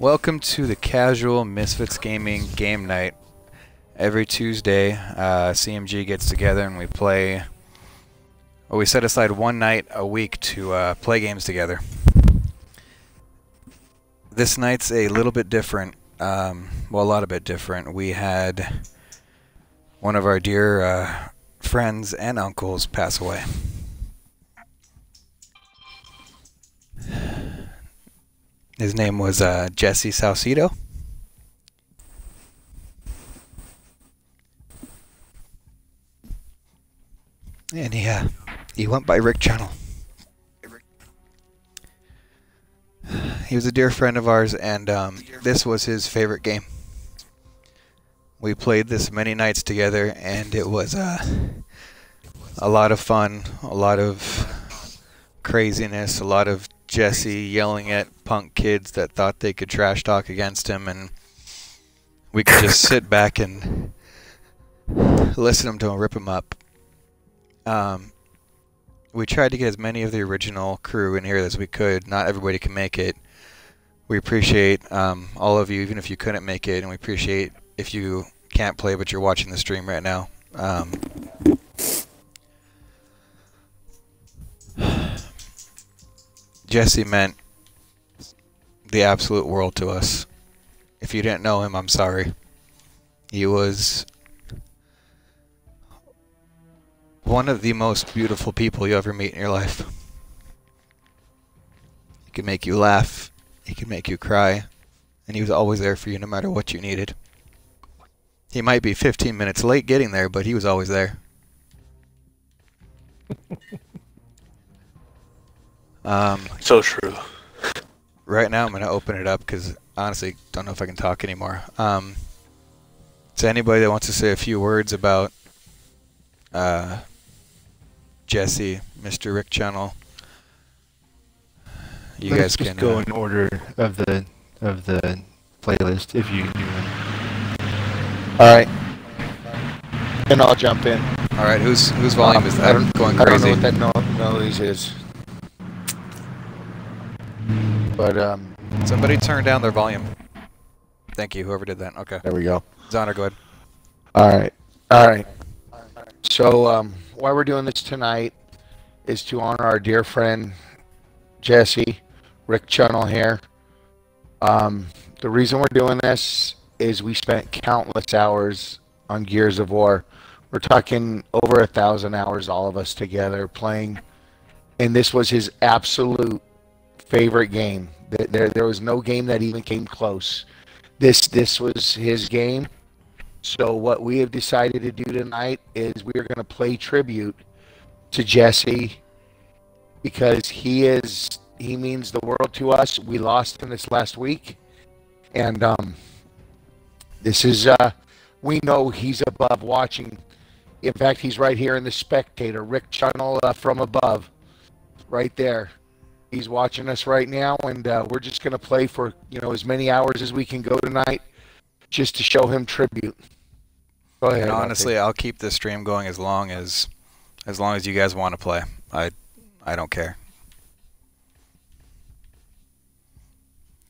Welcome to the Casual Misfits Gaming Game Night. Every Tuesday, uh, CMG gets together and we play. Well, we set aside one night a week to uh, play games together. This night's a little bit different. Um, well, a lot of bit different. We had one of our dear uh, friends and uncles pass away. His name was uh, Jesse Saucedo. And he, uh, he went by Rick Channel. He was a dear friend of ours, and um, this was his favorite game. We played this many nights together, and it was uh, a lot of fun, a lot of craziness, a lot of Jesse yelling at punk kids that thought they could trash talk against him, and we could just sit back and listen to him rip him up. Um, we tried to get as many of the original crew in here as we could. Not everybody can make it. We appreciate um, all of you, even if you couldn't make it, and we appreciate if you can't play but you're watching the stream right now. Um, Jesse meant the absolute world to us. If you didn't know him, I'm sorry. He was one of the most beautiful people you ever meet in your life. He could make you laugh, he could make you cry, and he was always there for you no matter what you needed. He might be 15 minutes late getting there, but he was always there. um, So true. right now I'm going to open it up because honestly don't know if I can talk anymore. Um, to anybody that wants to say a few words about uh, Jesse, Mr. Rick Channel, you Let's guys just can go uh, in order of the of the playlist if you do. All right. And I'll jump in. All right, whose whose volume is I that don't, going crazy. I don't know what that no- noise is. But um, Somebody turn down their volume. Thank you, whoever did that. Okay, there we go. Zoner, go ahead. All right. All right. So um, why we're doing this tonight is to honor our dear friend Jesse, Rick Chunnell here. Um, the reason we're doing this is we spent countless hours on Gears of War. We're talking over a thousand hours, all of us together playing, and this was his absolute favorite game. There, there, was no game that even came close. This, this was his game. So what we have decided to do tonight is we are going to play tribute to Jesse because he is he means the world to us. We lost him this last week, and um, this is uh, we know he's above watching. In fact, he's right here in the spectator, Rick Chunnell uh, from above, right there. He's watching us right now, and uh, we're just going to play for you know as many hours as we can go tonight, just to show him tribute. Go ahead. And honestly, I'll keep this stream going as long as as long as you guys want to play. I I don't care.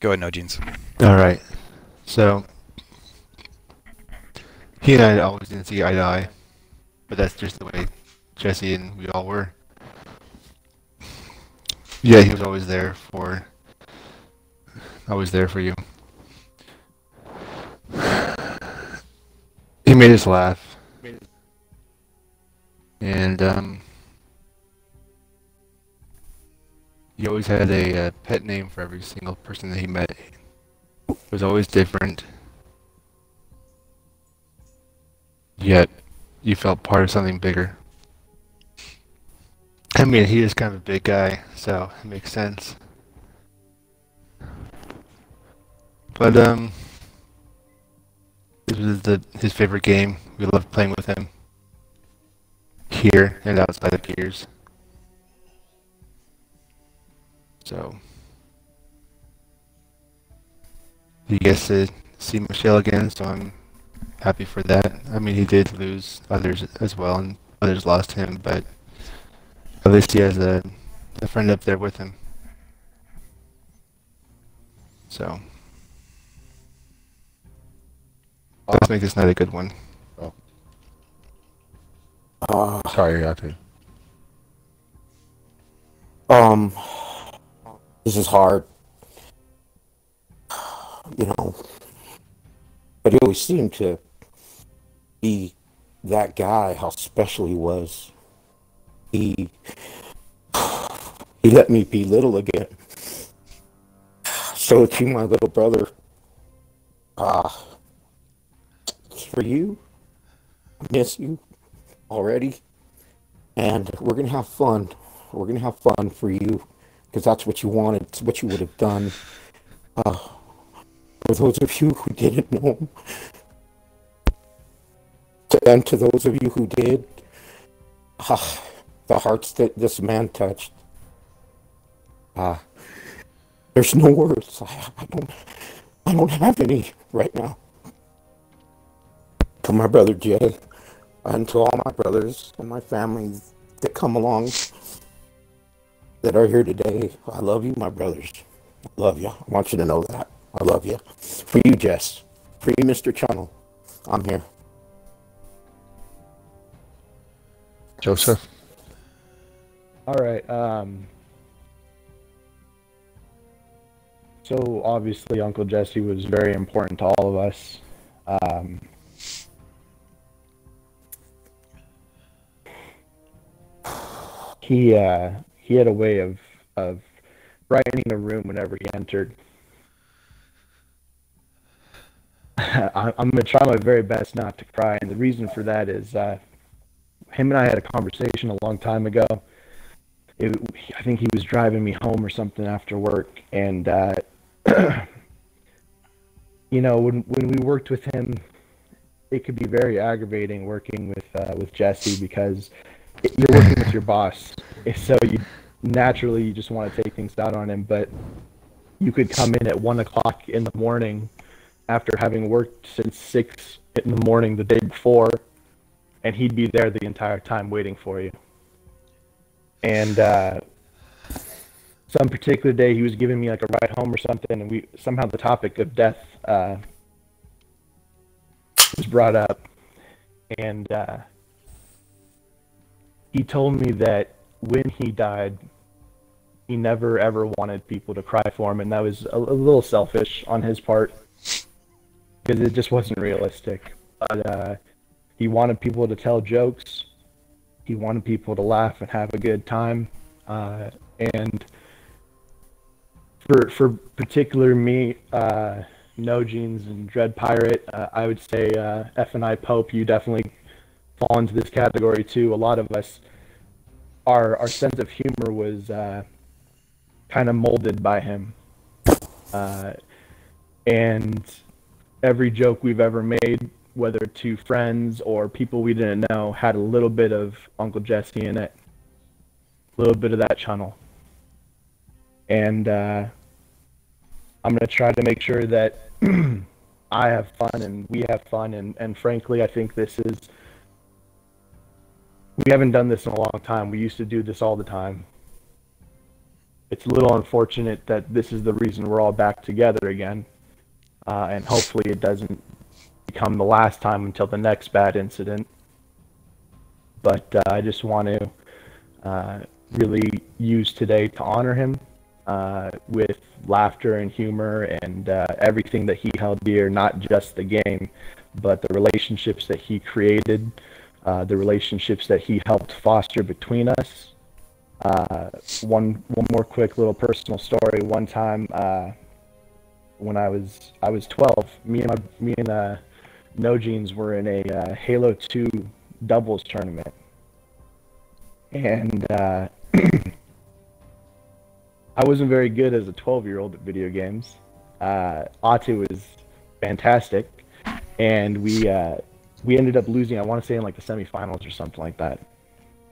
Go ahead, no jeans. All right. So he and I always didn't see eye to eye, but that's just the way Jesse and we all were. Yeah, he was always there for. Always there for you. He made us laugh. And um, he always had a uh, pet name for every single person that he met. It was always different. Yet, you felt part of something bigger. I mean, he is kind of a big guy, so it makes sense. But um, this was the his favorite game. We loved playing with him. Here and outside of Gears. So he gets to see Michelle again, so I'm happy for that. I mean, he did lose others as well, and others lost him, but at least he has a, a friend up there with him. So Does make this night a good one. Uh, Sorry, Ate. um, this is hard. You know, but he always seemed to be that guy. How special he was. He he let me be little again. So to my little brother, ah, it's for you. I miss you already, and we're gonna have fun. We're gonna have fun for you because that's what you wanted. It's what you would have done. Uh, for those of you who didn't know and to those of you who did, ah, the hearts that this man touched. Ah, there's no words. I, I don't. I don't have any right now. To my brother Jay, and to all my brothers and my family that come along that are here today, I love you, my brothers. I love you. I want you to know that. I love you. For you, Jess. For you, Mr. Channel. I'm here. Joseph. All right. Um, so obviously, Uncle Jesse was very important to all of us. Um, he uh, he had a way of of brightening the room whenever he entered. I'm gonna try my very best not to cry, and the reason for that is uh, him and I had a conversation a long time ago it, I think he was driving me home or something after work, and uh, you know, when when we worked with him, it could be very aggravating working with uh, with Jesse because you're working with your boss, so you naturally you just want to take things out on him, but you could come in at one o'clock in the morning after having worked since six in the morning the day before, and he'd be there the entire time waiting for you and uh, some particular day he was giving me like a ride home or something, and we somehow the topic of death uh, was brought up, and uh, he told me that when he died, he never ever wanted people to cry for him, and that was a, a little selfish on his part because it just wasn't realistic. But uh, he wanted people to tell jokes he wanted people to laugh and have a good time. Uh, and for for particular me, uh, No Jeans and Dread Pirate, uh, I would say uh, F and I Pope, you definitely fall into this category too. A lot of us, our our sense of humor was uh, kind of molded by him, uh, and every joke we've ever made whether to friends or people we didn't know, had a little bit of Uncle Jesse in it, a little bit of that channel. And uh, I'm going to try to make sure that I have fun and we have fun. And, and frankly, I think this is, we haven't done this in a long time. We used to do this all the time. It's a little unfortunate that this is the reason we're all back together again. Uh, and hopefully it doesn't become the last time until the next bad incident. But uh, I just want to uh, really use today to honor him uh, with laughter and humor and uh, everything that he held dear, not just the game, but the relationships that he created, uh, the relationships that he helped foster between us. Uh, one one more quick little personal story. One time, when I was I was 12, me and my, me and no Jeans were in a uh, Halo 2 doubles tournament. And uh, I wasn't very good as a 12 year old at video games. Uh, Atu was fantastic. And we, uh, we ended up losing, I want to say, in like the semifinals or something like that.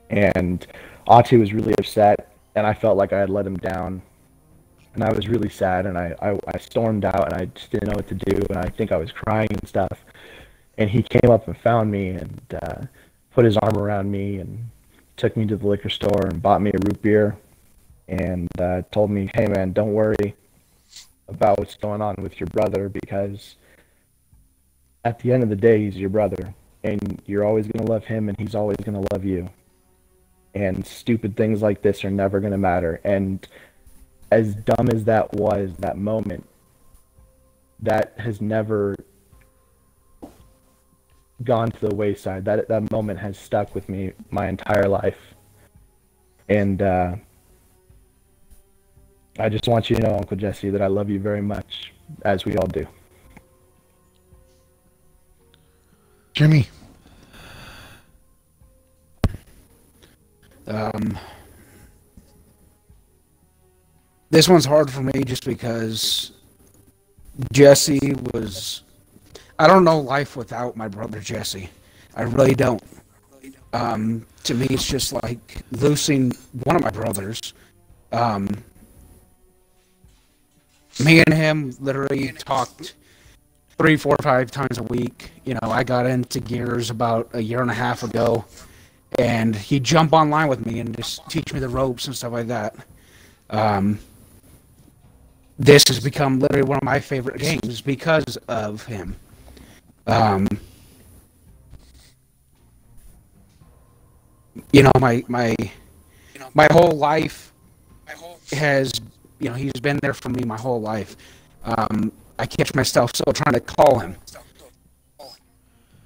And Atu was really upset. And I felt like I had let him down. And I was really sad. And I, I, I stormed out and I just didn't know what to do. And I think I was crying and stuff and he came up and found me and uh, put his arm around me and took me to the liquor store and bought me a root beer and uh, told me, "Hey man, don't worry about what's going on with your brother because at the end of the day, he's your brother, and you're always going to love him, and he's always going to love you. And stupid things like this are never going to matter. And as dumb as that was, that moment, that has never gone to the wayside. That that moment has stuck with me my entire life, and uh, I just want you to know, Uncle Jesse, that I love you very much, as we all do. Jimmy. Um, this one's hard for me just because Jesse was. I don't know life without my brother Jesse. I really don't. Um, to me, it's just like losing one of my brothers. Um, me and him literally talked three, four, five times a week. You know, I got into gears about a year and a half ago, and he'd jump online with me and just teach me the ropes and stuff like that. Um, this has become literally one of my favorite games because of him. Um, you know, my my my whole life has you know he's been there for me my whole life. Um, I catch myself still trying to call him.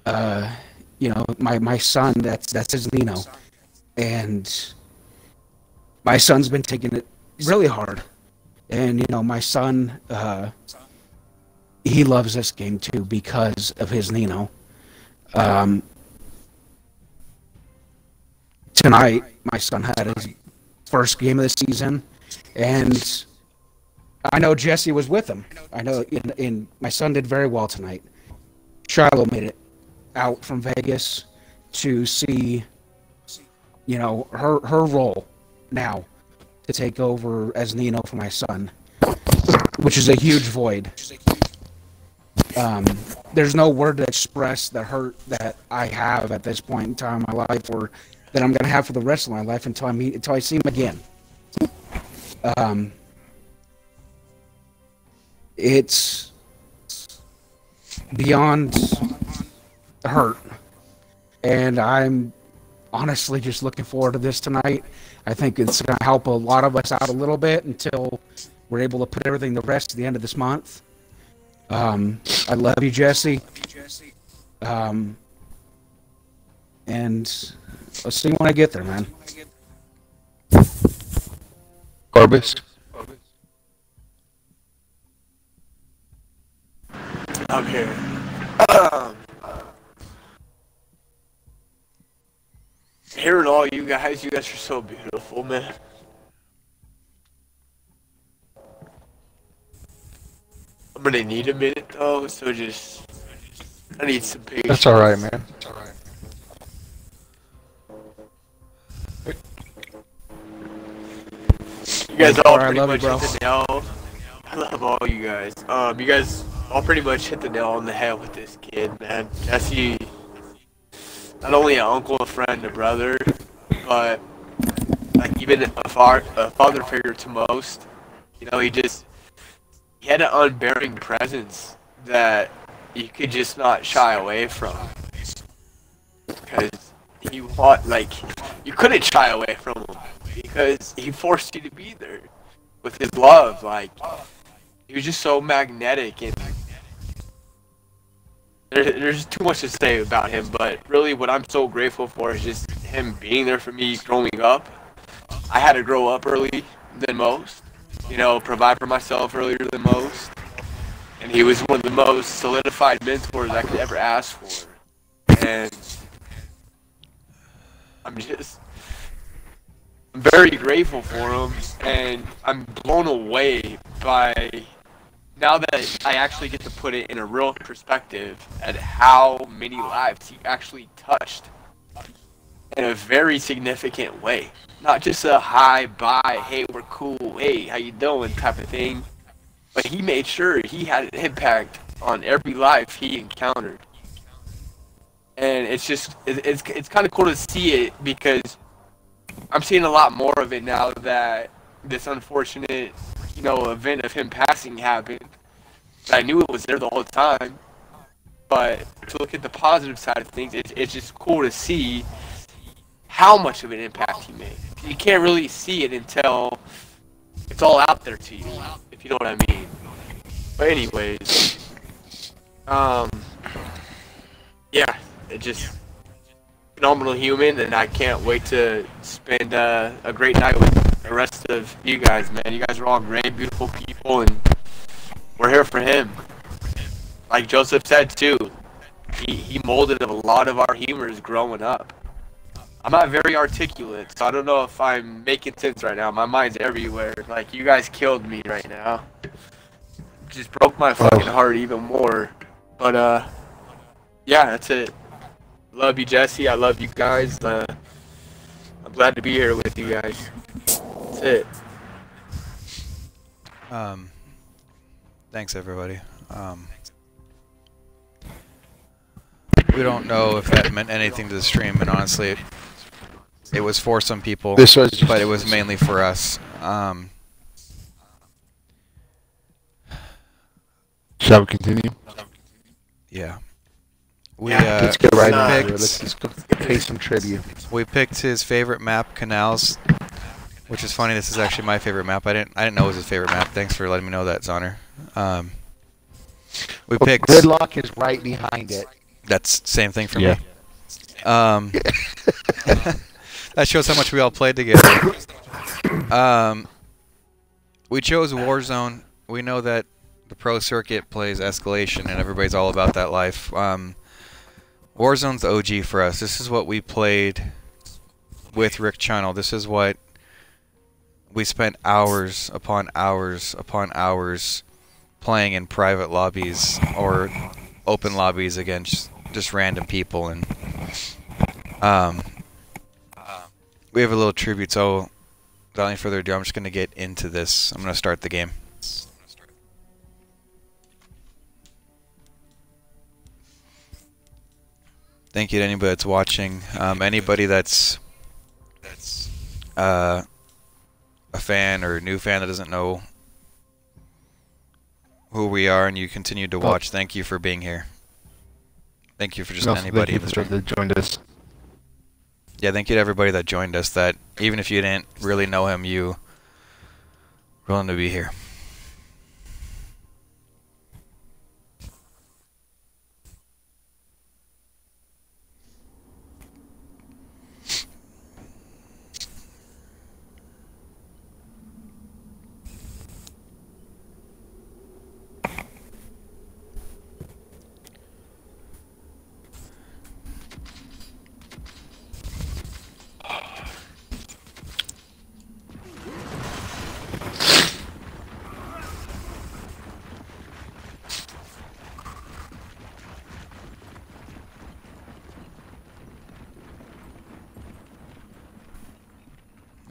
Uh, you know, my my son that's that's his Nino, and my son's been taking it really hard, and you know my son uh, he loves this game too because of his Nino. Um, tonight, my son had his first game of the season, and I know Jesse was with him. I know in, in my son did very well tonight. Shiloh made it out from Vegas to see, you know, her her role now to take over as Nino for my son, which is a huge void. Um, there's no word to express the hurt that I have at this point in time in my life, or that I'm gonna have for the rest of my life until I meet until I see him again. Um, it's beyond the hurt, and I'm honestly just looking forward to this tonight. I think it's going to help a lot of us out a little bit until we're able to put everything to rest at the end of this month. Um, I love you, Jesse. Um, and let's see when I get there, man. Corbus. I'm here. Um, hearing all you guys, you guys are so beautiful, man. I'm gonna need a minute though, so just I need some patience. That's all right, man. That's all right. You guys all pretty love you, much hit the nail. I love all you guys. Um, you guys all pretty much hit the nail on the head with this kid, man. Jesse, not only an uncle, a friend, a brother, but like even a, far, a father figure to most. You know, he just had an unbearing presence that you could just not shy away from. Because he want like you couldn't shy away from him because he forced you to be there with his love. Like he was just so magnetic and there, there's too much to say about him. But really, what I'm so grateful for is just him being there for me growing up. I had to grow up early than most, you know, provide for myself earlier than most. And he was one of the most solidified mentors I could ever ask for. And I'm just I'm very grateful for him and I'm blown away by now that I actually get to put it in a real perspective at how many lives he actually touched in a very significant way. Not just a hi, bye, hey, we're cool, hey, how you doing type of thing. But he made sure he had an impact on every life he encountered. And it's just, it- it's, it's kind of cool to see it because I'm seeing a lot more of it now that this unfortunate, you know, event of him passing happened. I knew it was there the whole time, But to look at the positive side of things, it's, it's just cool to see how much of an impact he made. You can't really see it until it's all out there to you, if you know what I mean. But anyways, um, yeah, it just phenomenal human, and I can't wait to spend uh, a great night with the rest of you guys, man. You guys are all great, beautiful people, and we're here for him. Like Joseph said too, he, he molded a lot of our humors growing up. I'm not very articulate, so I don't know if I'm making sense right now. My mind's everywhere. Like you guys killed me right now. Just broke my fucking heart even more. But uh, yeah, that's it. Love you, Jesse. I love you guys. Uh, I'm glad to be here with you guys. That's it. Um, thanks everybody. Um, we don't know if that meant anything to the stream, and honestly, it, it was for some people, This was just- but it was mainly for us. Um, Shall we continue? yeah. We Yeah, uh, Let's get right we on picked- Let's, let's go pay some tribute. We picked his favorite map, Canals, which is funny. This is actually my favorite map. I didn't I didn't know it was his favorite map. Thanks for letting me know that, Zoner. Um, we Well, picked. Gridlock is right behind it. That's same thing for Yeah. me. Um, that shows how much we all played together. Um, we chose Warzone. We know that the pro circuit plays escalation, and everybody's all about that life. Um, Warzone's OG for us. This is what we played with Rick Channel. This is what we spent hours upon hours upon hours playing in private lobbies or open lobbies against just random people and um, we have a little tribute so without any further ado I'm just gonna get into this. I'm gonna start the game. Thank you to anybody that's watching. Um, anybody that's uh, a fan or a new fan that doesn't know who we are and you continue to watch thank you for being here. Thank you for just also, anybody in the stream. that joined us. Yeah, thank you to everybody that joined us. That even if you didn't really know him, you willing to be here.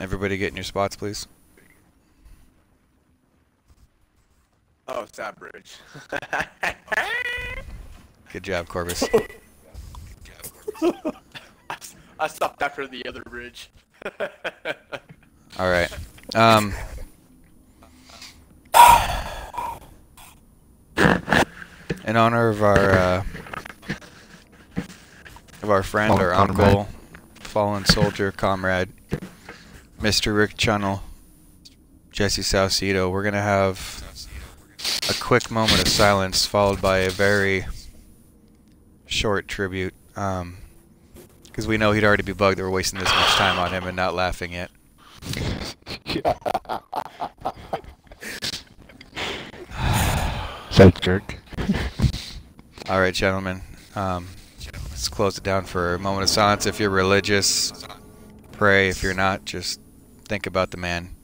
Everybody get in your spots, please. Oh, it's that bridge. Good job, Corvus. I stopped after the other bridge. All right. Um. In honor of our uh, of our friend, Fallen our comrade. uncle, fallen soldier, comrade, Mr. Rick Chunnell, Jesse Saucedo, we're gonna have a quick moment of silence followed by a very short tribute. Um, because we know he'd already be bugged that we're wasting this much time on him and not laughing yet. That jerk. All right, gentlemen. Um, let's close it down for a moment of silence. If you're religious, pray. If you're not, just think about the man.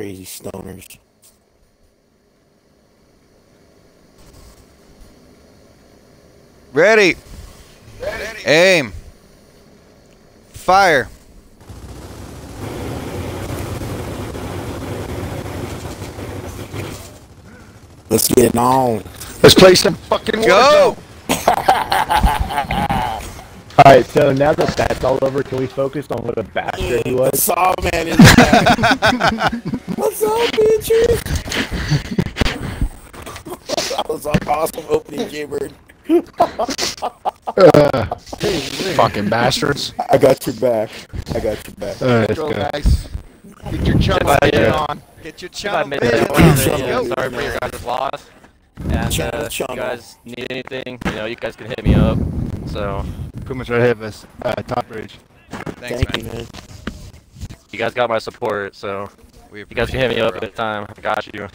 Crazy stoners. Ready. Aim. Fire. Let's get it on. Let's play some fucking Go. All right, so now that that's all over, can we focus on what a bastard he The was? saw man is. What's up, bitches? that was an awesome opening, Jaybird. Uh, Fucking bastards. I got your back. I got your back. all right, let's Go, go. guys. Get your chum Yeah, yeah. on. Get your chum. missed bitch. anyone, Let's then, go. yeah, sorry for your guys' loss. And uh, if you guys need anything, you know, you guys can hit me up. So Pretty much right ahead of us. Uh, top bridge. Thanks, Thank man. you, man. you guys got my support. So We you guys can hit me up at a time. I got you.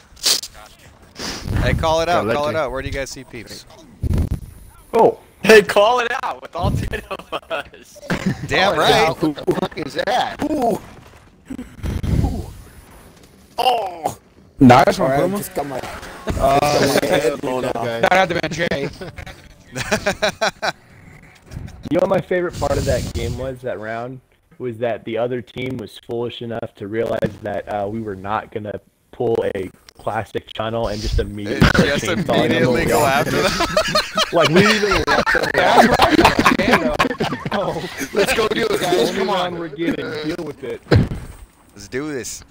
Hey, call it out. Yeah, Call it out. Where do you guys see peeps? Oh, Hey, call it out with all ten of us. Damn Oh, right. wow, Who the fuck is that? Ooh. Ooh. Oh! Nice one, Alright, Puma. just got my, Oh, got my head blown out. guys. That had to been Jay. you know what my favorite part of that game was that round was that the other team was foolish enough to realize that uh, we were not gonna pull a classic channel and just immediately Just immediately go after them. Like we even left them Oh, Let's go do it, guys. Come on. we're getting. Deal with it. Let's do this.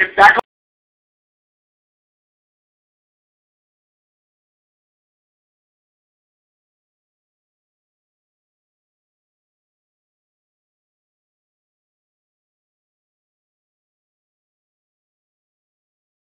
If that